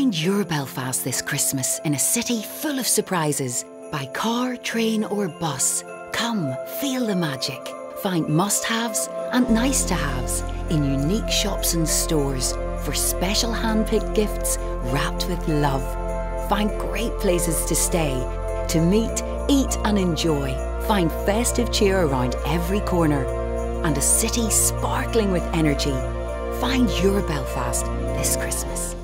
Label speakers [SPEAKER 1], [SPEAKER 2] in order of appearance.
[SPEAKER 1] Find your Belfast this Christmas in a city full of surprises. By car, train, or bus. Come, feel the magic. Find must haves and nice to haves in unique shops and stores for special hand picked gifts wrapped with love. Find great places to stay, to meet, eat, and enjoy. Find festive cheer around every corner and a city sparkling with energy. Find your Belfast this Christmas.